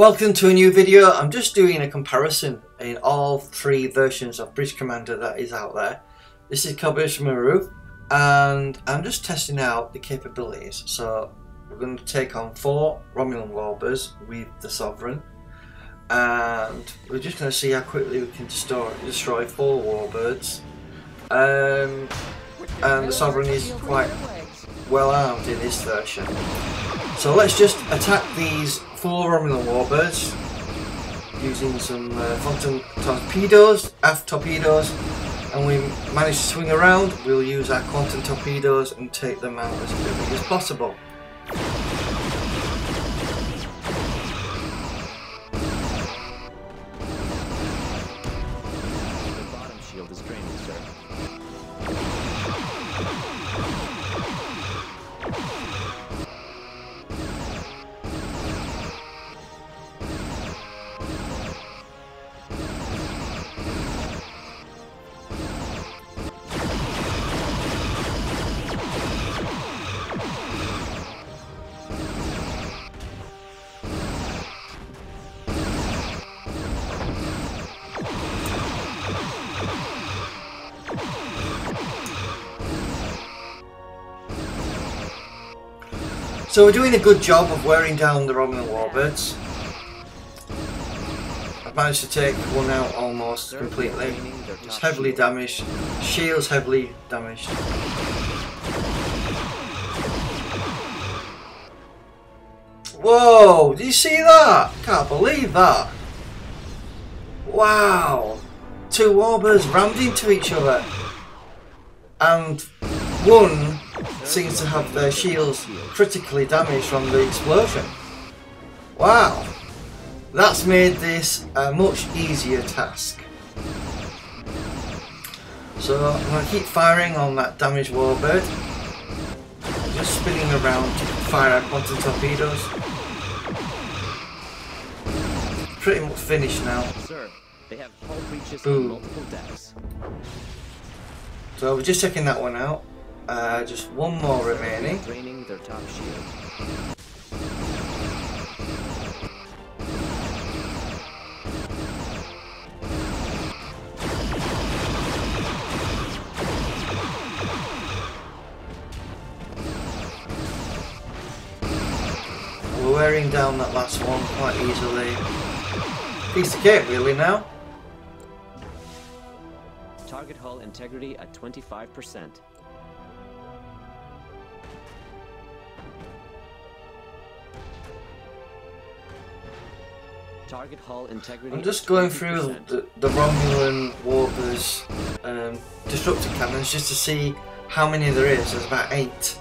Welcome to a new video. I'm just doing a comparison in all three versions of Bridge Commander that is out there. This is Kobayashi Maru and I'm just testing out the capabilities. So we're going to take on four Romulan Warbirds with the Sovereign and we're just going to see how quickly we can destroy, destroy four Warbirds. Um, and the Sovereign is quite well armed in this version. So let's just attack these four Romulan warbirds using some uh, Photon torpedoes, aft torpedoes, and we manage to swing around. We'll use our quantum torpedoes and take them out as quickly as possible. So we're doing a good job of wearing down the Romulan warbirds. I've managed to take one out almost completely. It's heavily damaged. Shield's heavily damaged. Whoa! Did you see that? Can't believe that. Wow! Two warbirds rammed into each other. And one seems to have their shields critically damaged from the explosion. Wow, that's made this a much easier task. So I'm going to keep firing on that damaged warbird. Just spinning around to fire our quantum torpedoes. Pretty much finished now. Sir, they have hull breaches on multiple decks. So we're just checking that one out. Uh, just one more remaining. Draining their top shield. We're wearing down that last one quite easily. Piece of cake really now. Target hull integrity at 25%. Target hull integrity. I'm just going through the, the Romulan Warbirds um, disruptor cannons just to see how many there is. There's about eight.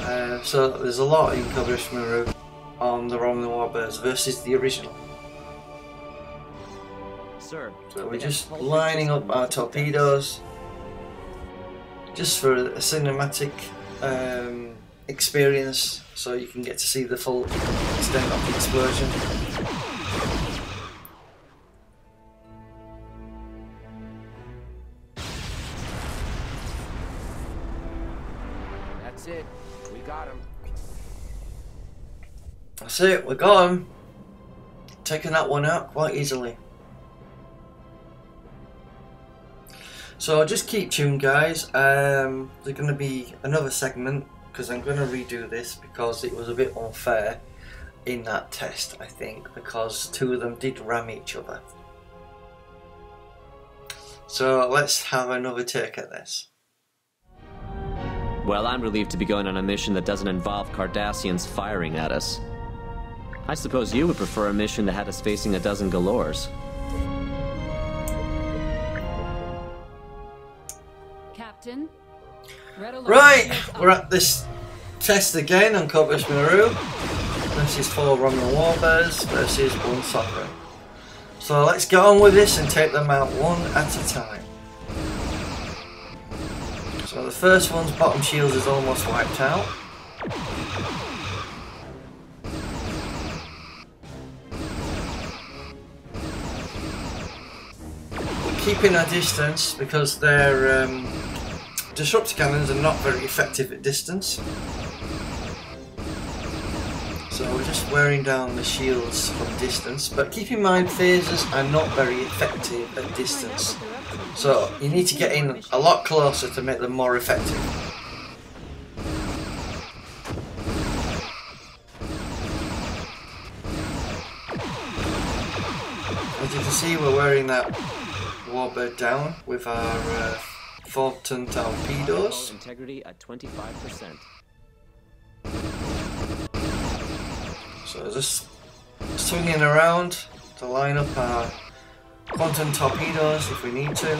Uh, so there's a lot in Kobayashi Maru on the Romulan Warbirds versus the original. Sir, so we're just lining up our torpedoes just for a cinematic um, experience so you can get to see the full extent of the explosion. That's it. We got him. Taking that one out quite easily. So just keep tuned guys. Um, there's going to be another segment because I'm going to redo this because it was a bit unfair in that test I think because two of them did ram each other. So let's have another take at this. Well, I'm relieved to be going on a mission that doesn't involve Cardassians firing at us. I suppose you would prefer a mission that had us facing a dozen Galors. Captain? Right, we're at this test again on Kobayashi Maru. This is four Romulan Warbirds versus one Sovereign. So let's get on with this and take them out one at a time. So the first one's bottom shield is almost wiped out. Keeping our distance because their um, disruptor cannons are not very effective at distance. So we're just just wearing down the shields from distance, but keep in mind phasers are not very effective at distance. So you need to get in a lot closer to make them more effective. Down with our uh, Photon torpedoes. Integrity at 25%. So just swinging around to line up our quantum torpedoes if we need to.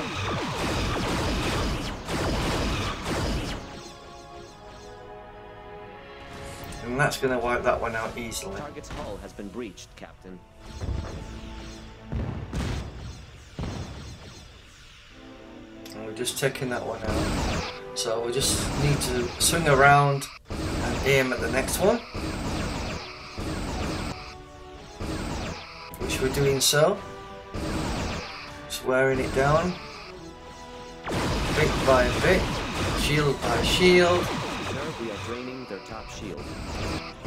And that's going to wipe that one out easily. Target's hull has been breached, Captain. We're just taking that one out. So we just need to swing around and aim at the next one. Which we're doing so. Just wearing it down. Bit by bit. Shield by shield. We are draining their top shield.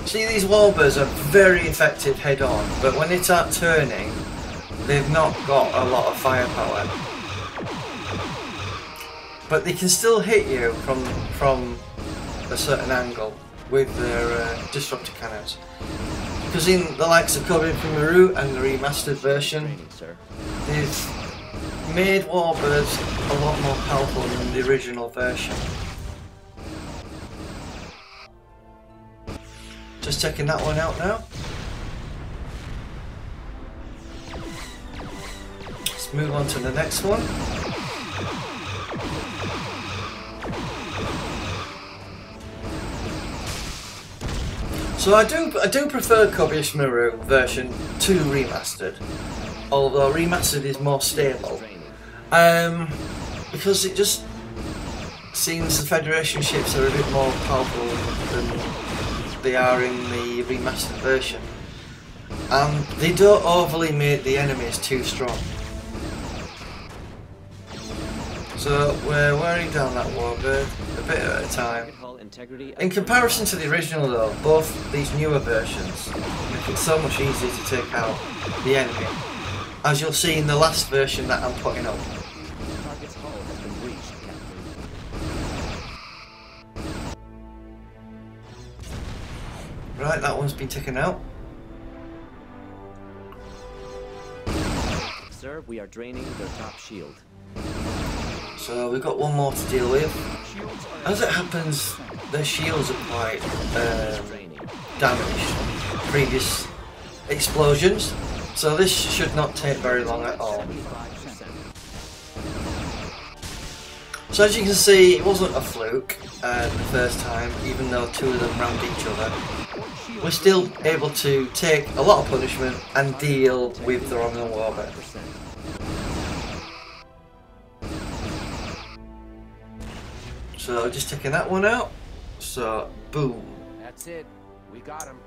See these warbirds are very effective head on, but when they start turning, they've not got a lot of firepower. But they can still hit you from from a certain angle with their uh, disruptor cannons. Because in the likes of Kobayashi Maru and the remastered version, they've made warbirds a lot more powerful than the original version. Just checking that one out now. Let's move on to the next one. So I do I do prefer Kobayashi Maru version 2 remastered, although remastered is more stable. Um, because it just seems the Federation ships are a bit more powerful than they are in the remastered version. And they don't overly make the enemies too strong. So we're wearing down that warbird a bit at a time. Integrity In comparison to the original though, both these newer versions make it so much easier to take out the enemy. As you'll see in the last version that I'm putting up. Target's hull has been breached, Captain. Right, that one's been taken out. Sir, we are draining their top shield. So we've got one more to deal with. As it happens, their shields are quite um, damaged from previous explosions. So this should not take very long at all. So as you can see, it wasn't a fluke uh, the first time, even though two of them rammed each other. We're still able to take a lot of punishment and deal with the Romulan warbird. So just taking that one out. So boom. That's it. We got him.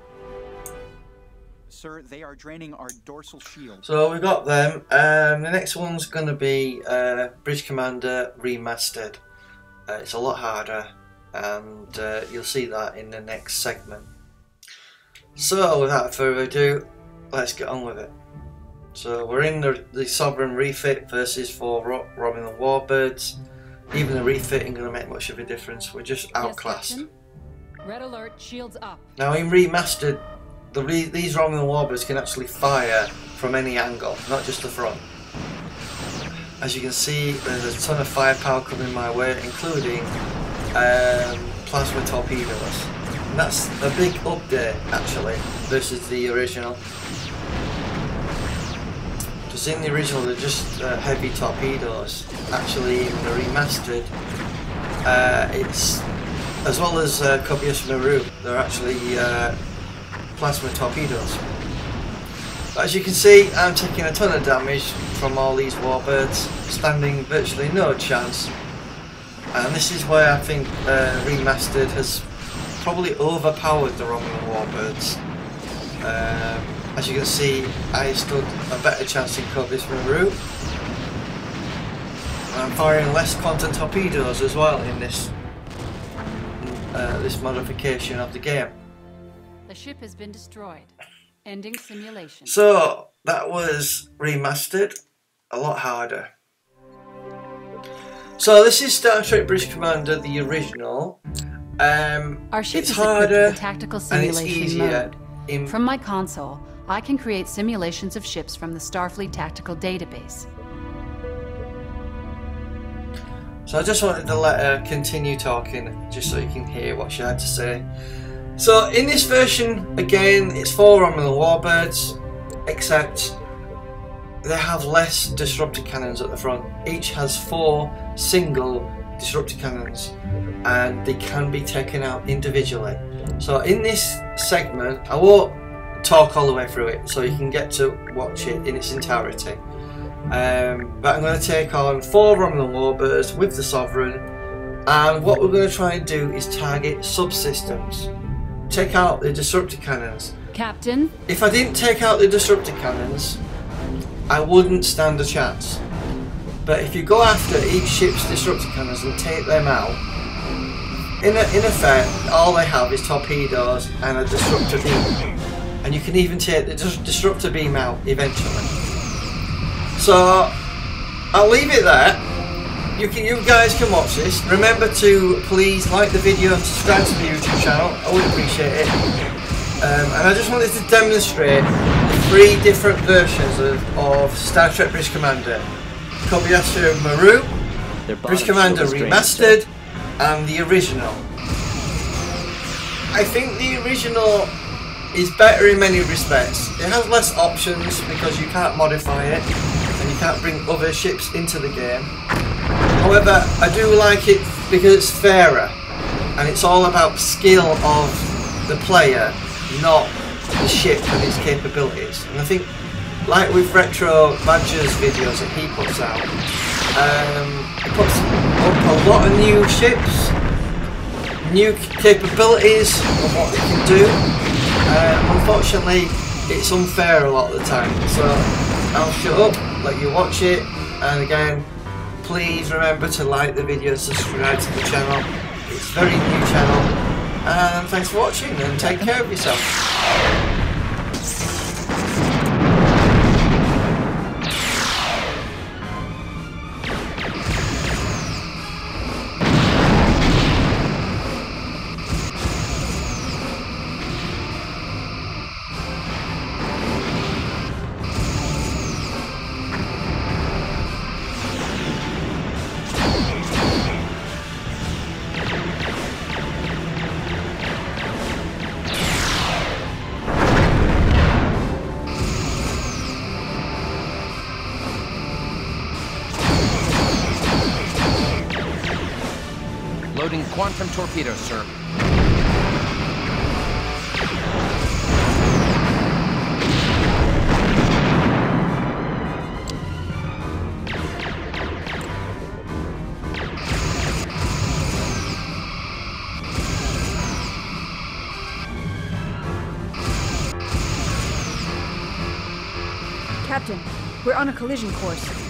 Sir, they are draining our dorsal shield. So we got them. Um, the next one's going to be uh, Bridge Commander Remastered. Uh, it's a lot harder, and uh, you'll see that in the next segment. So without further ado, let's get on with it. So we're in the, the Sovereign refit versus for Ro- the Warbirds. Even the refit ain't going to make much of a difference. We're just outclassed. Yes, Red alert, shields up. Now in remastered, the re- these Romulan warbirds can actually fire from any angle, not just the front. As you can see, there's a ton of firepower coming my way, including um, plasma torpedoes. And that's a big update actually versus the original. Because in the original they're just uh, heavy torpedoes. Actually, in the remastered, uh, it's as well as uh, Kobayashi Maru, they're actually uh, plasma torpedoes. But as you can see, I'm taking a ton of damage from all these warbirds, standing virtually no chance. And this is where I think uh, Remastered has probably overpowered the Romulan warbirds. Um, as you can see, I stood a better chance in Kobayashi Maru. And I'm firing less quantum torpedoes as well in this uh, this modification of the game. The ship has been destroyed. Ending simulation. So that was remastered, a lot harder. So this is Star Trek Bridge Commander, the original. Um, Our ship it's is harder with tactical and it's simulation easier. mode. From my console, I can create simulations of ships from the Starfleet Tactical Database. So I just wanted to let her continue talking, just so you can hear what she had to say. So in this version, again, it's four Romulan warbirds, except they have less disruptor cannons at the front. Each has four single disruptor cannons, and they can be taken out individually. So in this segment, I won't talk all the way through it, so you can get to watch it in its entirety. Um, but I'm going to take on four Romulan warbirds with the Sovereign, and what we're going to try and do is target subsystems. Take out the disruptor cannons. Captain, If I didn't take out the disruptor cannons, I wouldn't stand a chance. But if you go after each ship's disruptor cannons and take them out, in, a, in effect, all they have is torpedoes and a disruptor. And you can even take the disruptor beam out eventually. So, I'll leave it there. You can, you guys can watch this. Remember to please like the video and subscribe to the YouTube channel. I would appreciate it. Um, and I just wanted to demonstrate the three different versions of, of Star Trek Bridge Commander. Kobayashi Maru, Bridge Commander shield is drained, sir. Remastered, and the original. I think the original is better in many respects. It has less options because you can't modify it and you can't bring other ships into the game. However, I do like it because it's fairer and it's all about skill of the player, not the ship and its capabilities. And I think, like with Retro Badger's videos that he puts out, um, he puts up a lot of new ships, new capabilities of what they can do. Uh, unfortunately, it's unfair a lot of the time. So I'll shut up, let you watch it, and again, please remember to like the video, subscribe to the channel. It's a very new channel. And thanks for watching and take care of yourself. Loading quantum torpedoes, sir. Captain, we're on a collision course.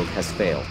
Shield has failed.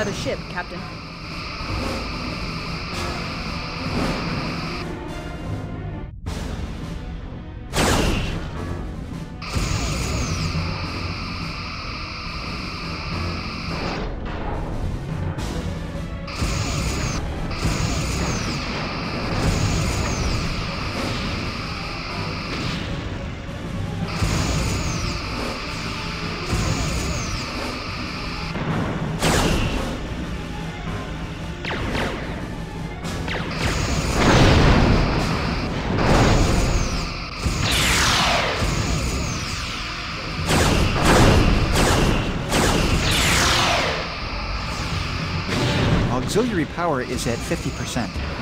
Another ship, Captain. Auxiliary power is at 50%.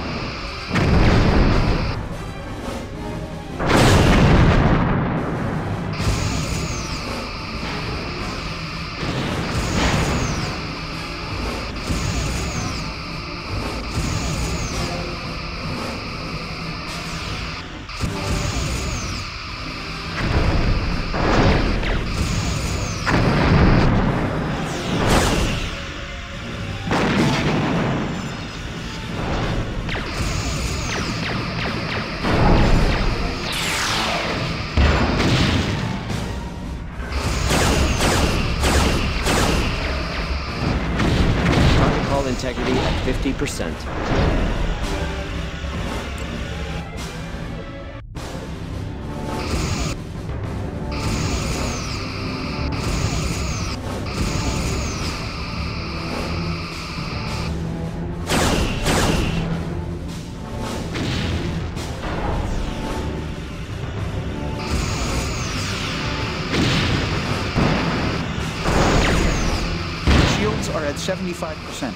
Are at 75%.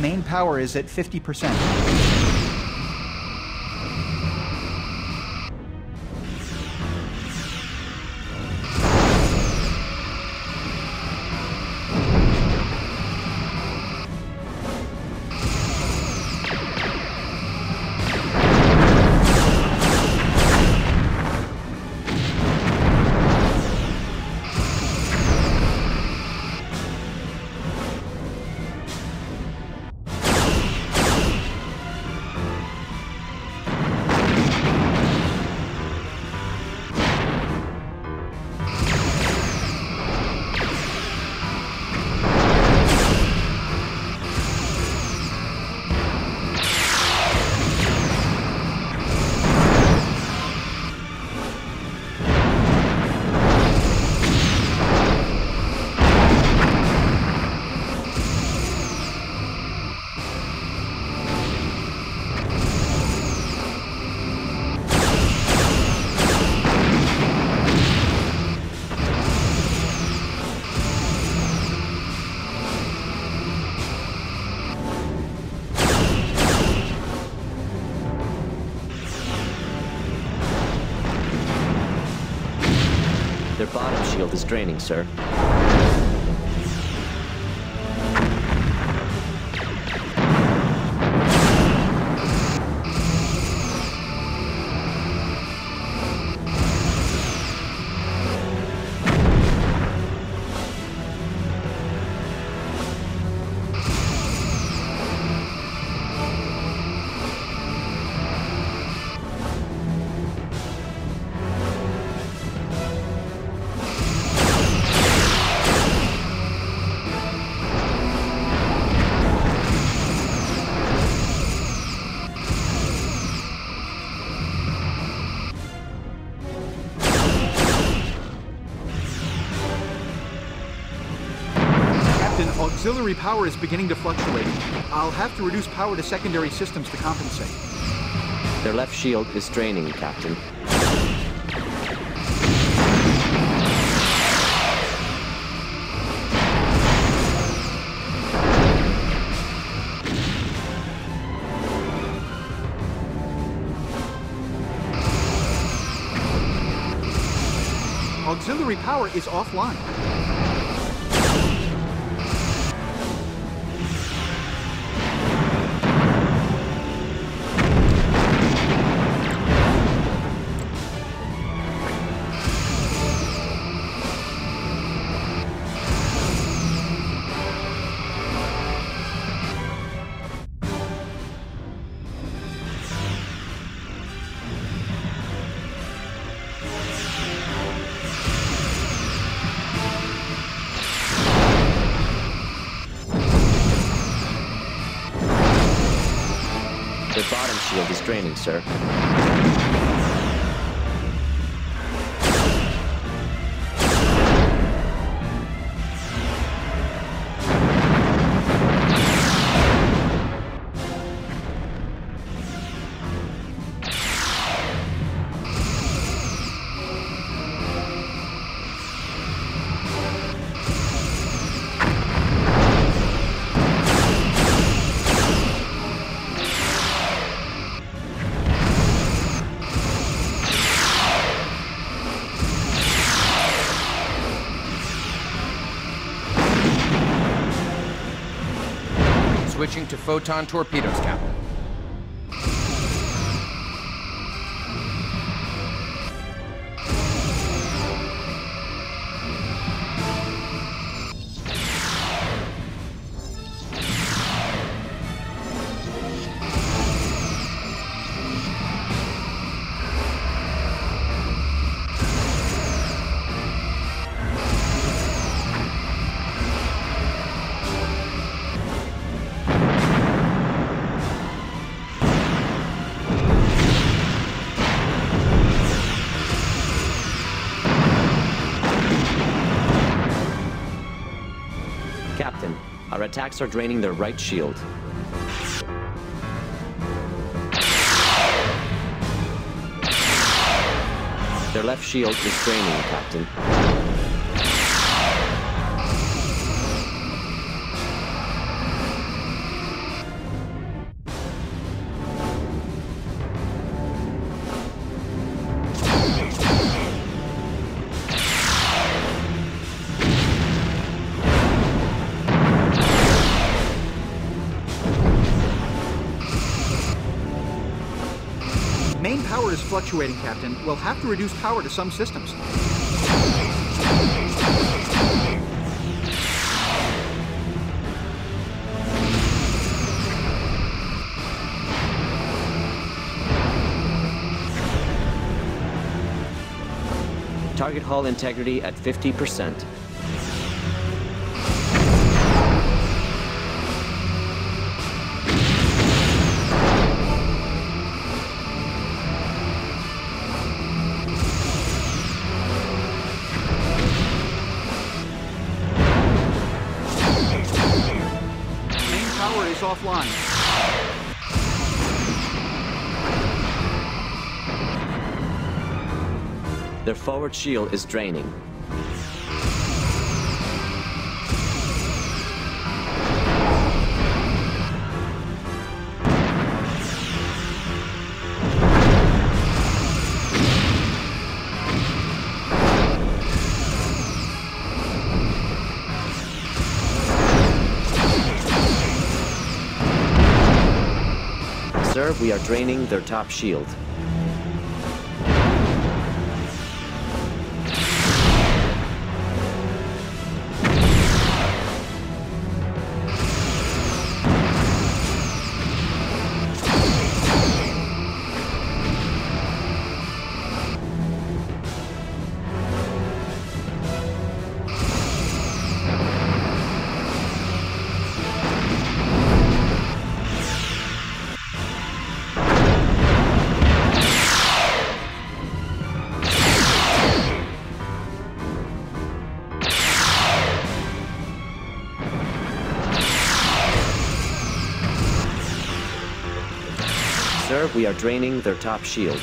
Main power is at 50%. Draining, sir. Auxiliary power is beginning to fluctuate. I'll have to reduce power to secondary systems to compensate. Their left shield is draining, Captain. Auxiliary power is offline. The bottom shield is draining, sir. To photon torpedoes, Captain. Attacks are draining their right shield. Their left shield is draining, Captain. Fluctuating, Captain. We'll have to reduce power to some systems. Target hull integrity at 50%. Forward shield is draining. Sir, we are draining their top shield. We are draining their top shield.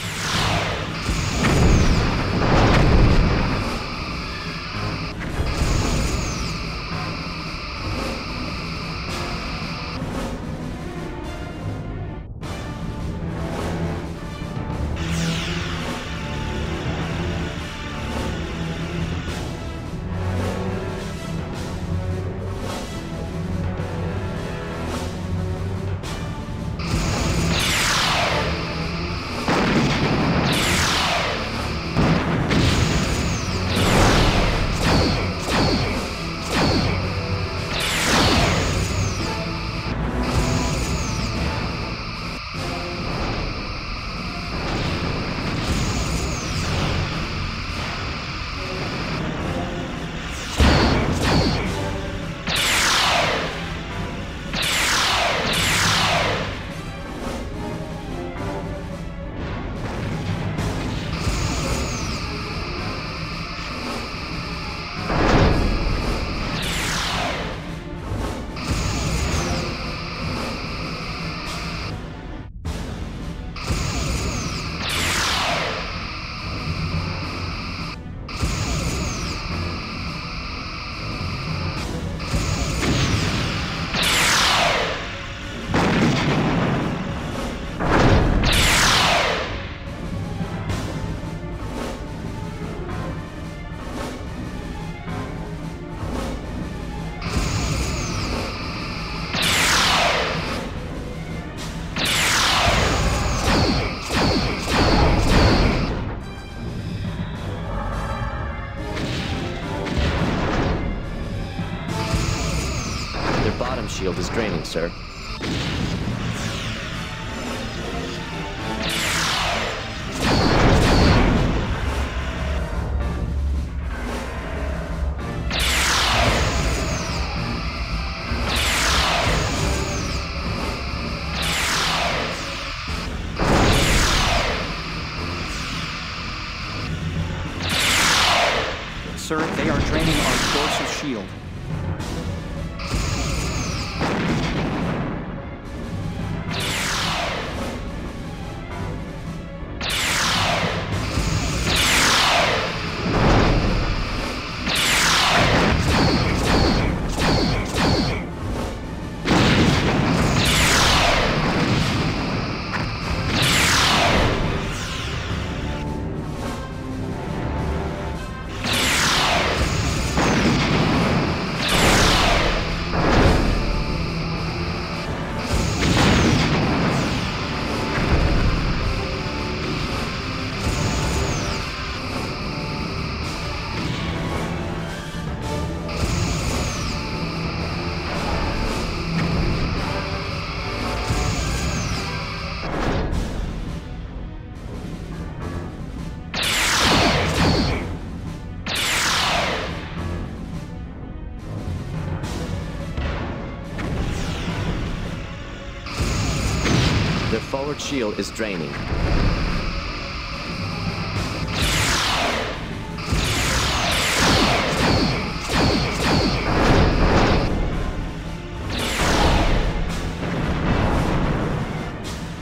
Shield is draining.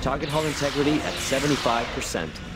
Target hull integrity at 75%.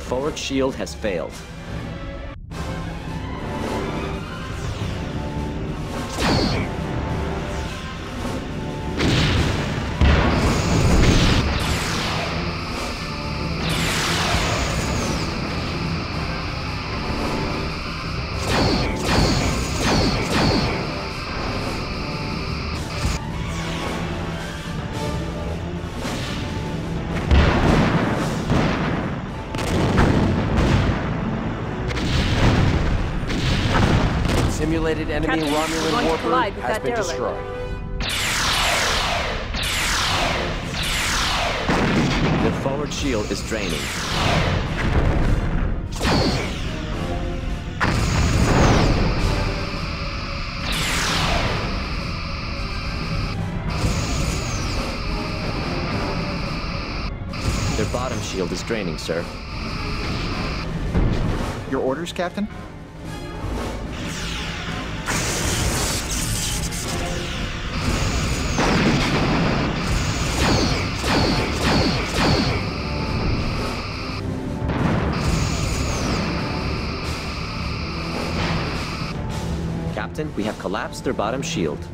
Forward shield has failed. Simulated enemy Captain, Romulan warbird collide with has that been derelict. destroyed. Their forward shield is draining. Their bottom shield is draining, sir. Your orders, Captain? We have collapsed their bottom shield.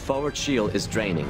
Forward shield is draining.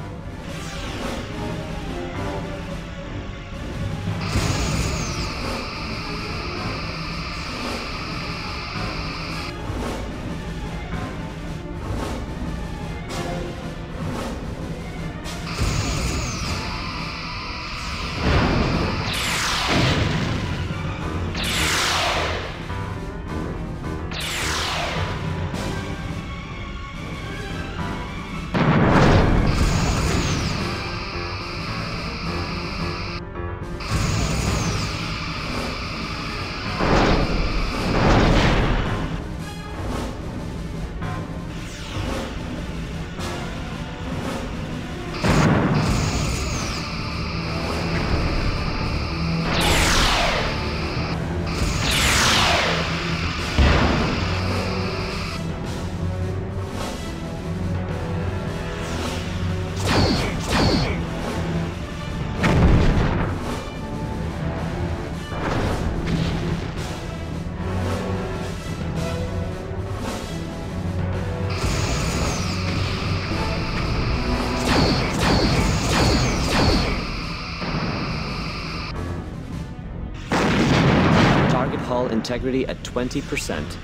Integrity at 20%.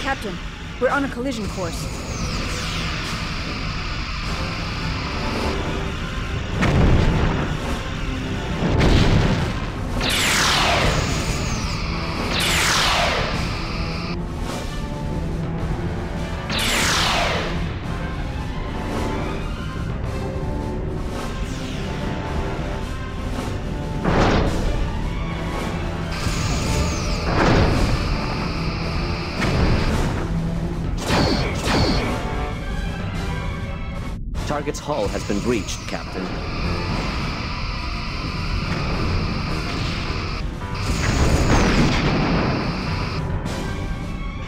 Captain, we're on a collision course. Target's hull has been breached, Captain.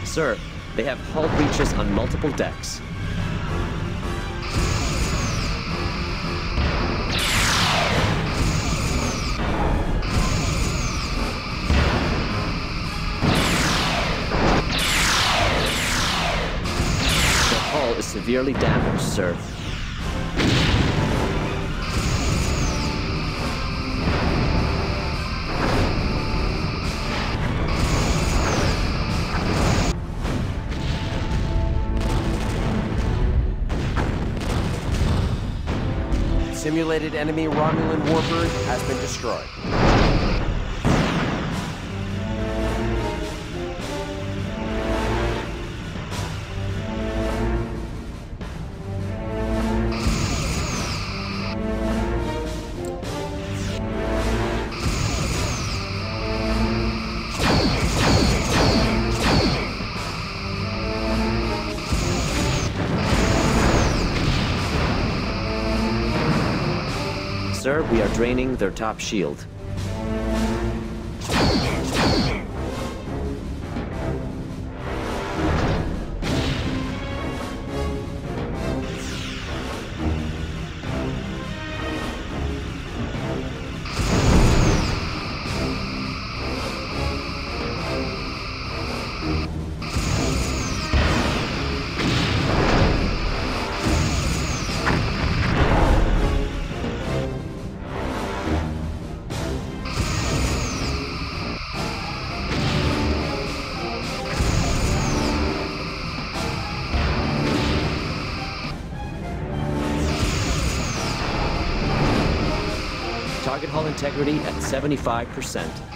Sir, they have hull breaches on multiple decks. The hull is severely damaged, sir. Simulated enemy Romulan warbird has been destroyed. Sir, we are draining their top shield. Integrity at 75%.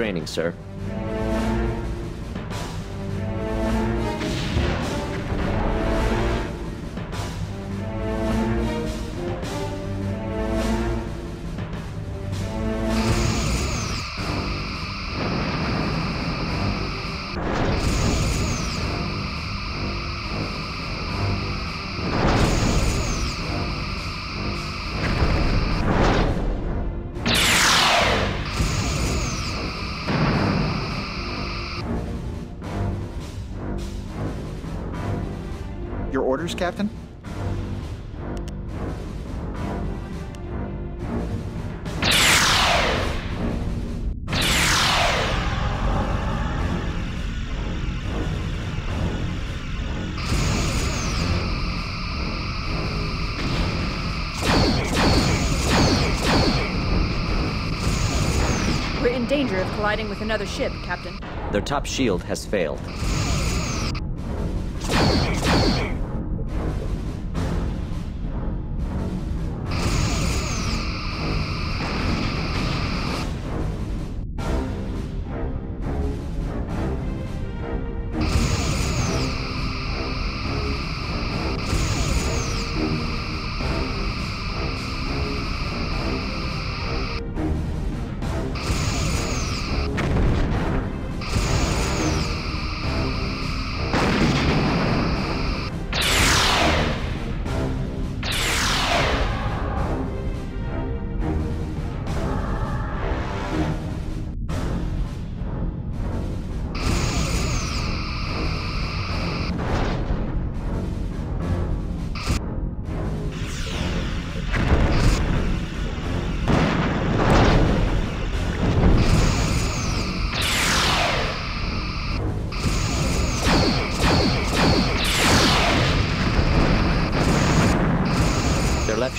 Draining, sir. Orders, Captain? We're in danger of colliding with another ship, Captain. Their top shield has failed.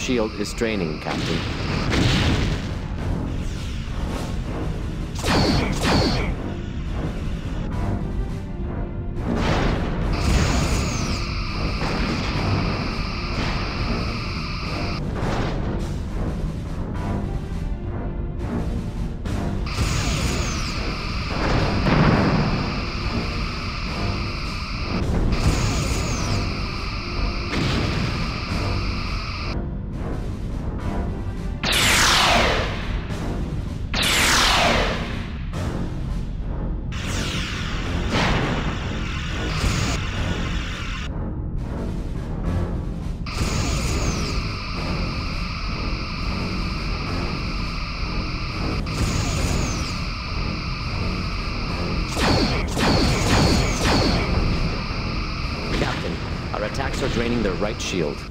Shield is draining, Captain. Shield.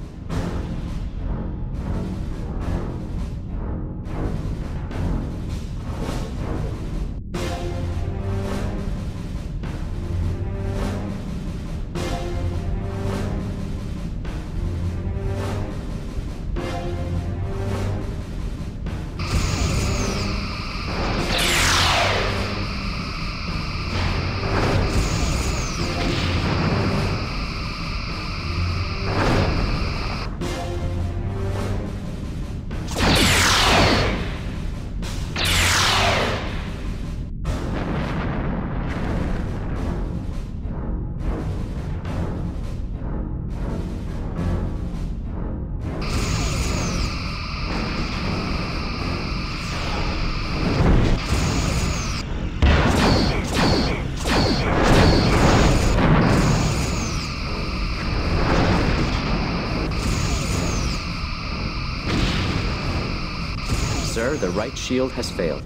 Sir, the right shield has failed.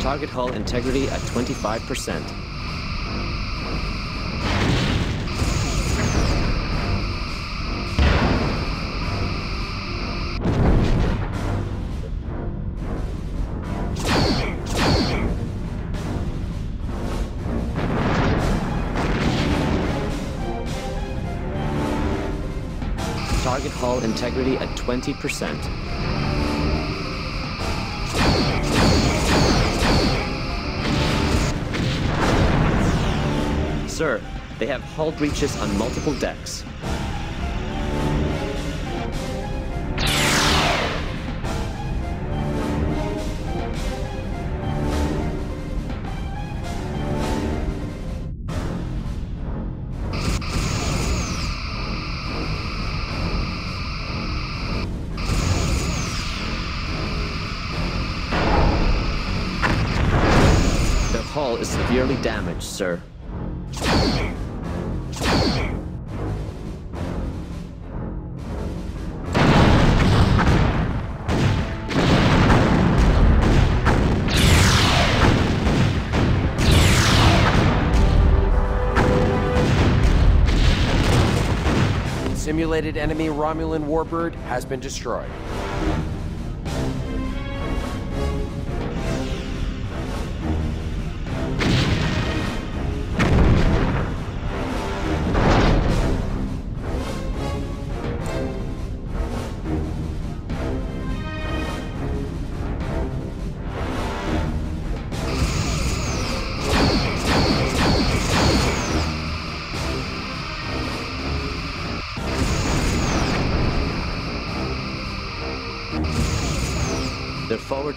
Target hull integrity at 25%. Hull integrity at 20%. Sir, they have hull breaches on multiple decks. Is severely damaged, sir. Simulated enemy Romulan warbird has been destroyed.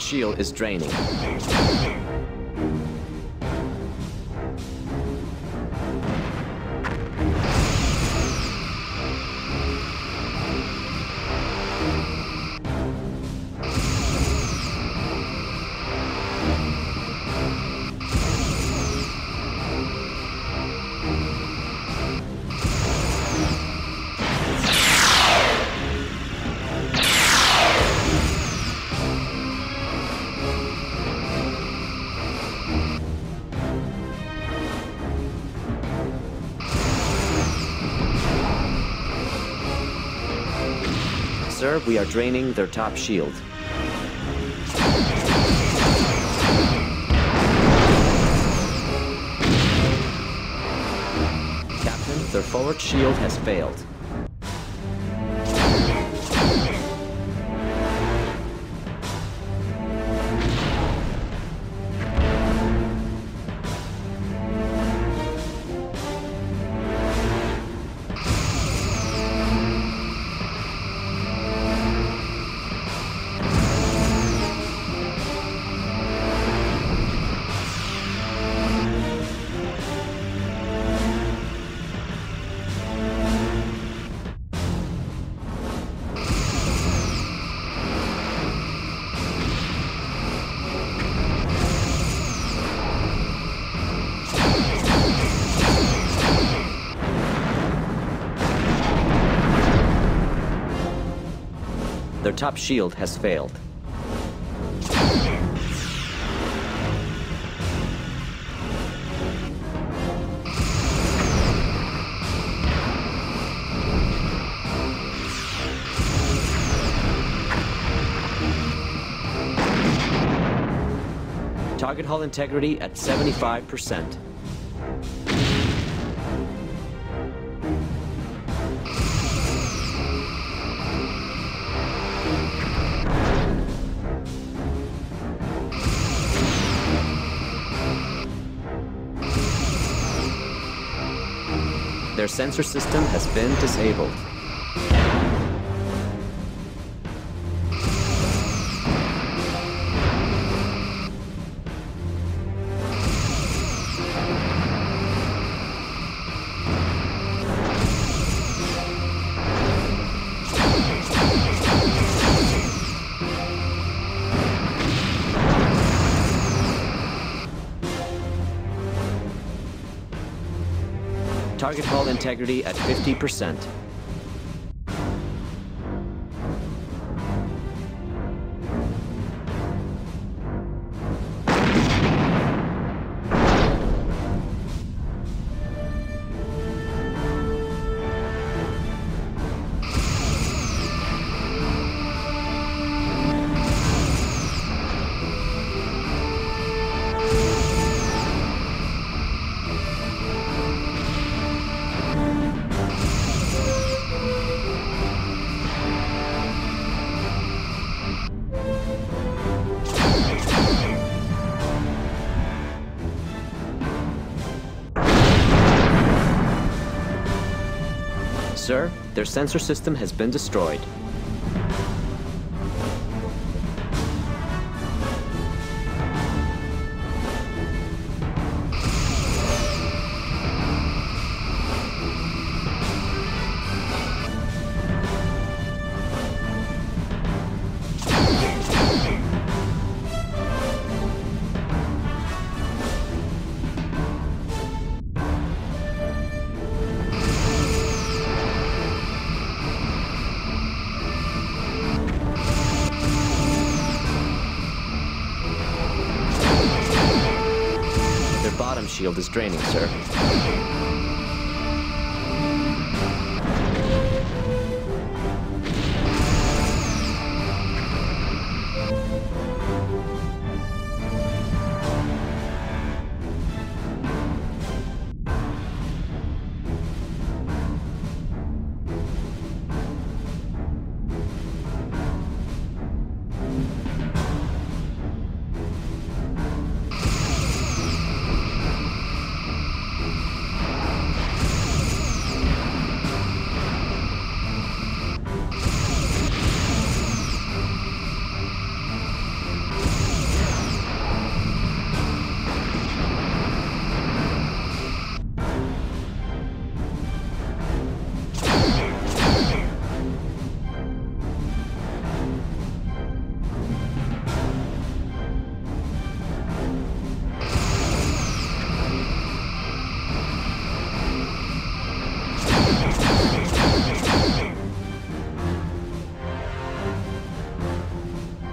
Shield is draining. We are draining their top shield. Captain, their forward shield has failed. Top shield has failed. Target hull integrity at 75%. Sensor system has been disabled. Target hull integrity at 50%. Their sensor system has been destroyed. Draining, sir.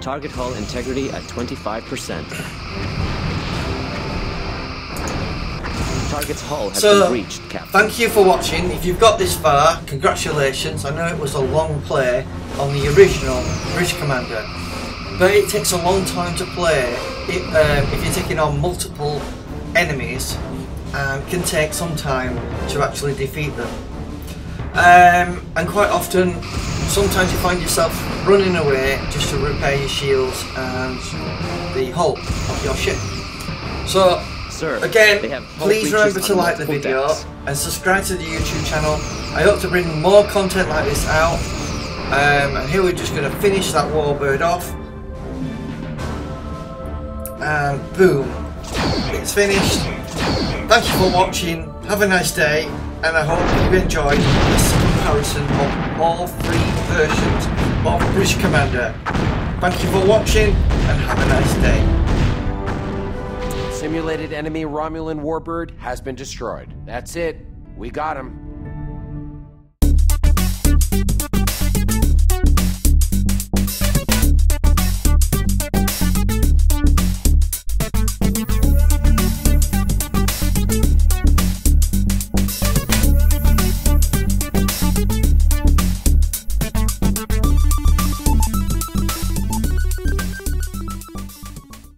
Target hull integrity at 25%. Target's hull has So, been breached, Captain. Thank you for watching. If you've got this far, congratulations. I know it was a long play on the original Bridge Commander, but it takes a long time to play it, um, if you're taking on multiple enemies and can take some time to actually defeat them. Um, and quite often, sometimes you find yourself running away just to repair your shields and the hull of your ship. So, Sir, Again, they have hull please remember to like the video decks. and subscribe to the YouTube channel. I hope to bring more content like this out. Um, and here we're just going to finish that warbird off. And boom, it's finished. Thank you for watching. Have a nice day, and I hope you enjoyed this comparison of all three versions of Bridge Commander. Thank you for watching, and have a nice day. Simulated enemy Romulan warbird has been destroyed. That's it. We got him.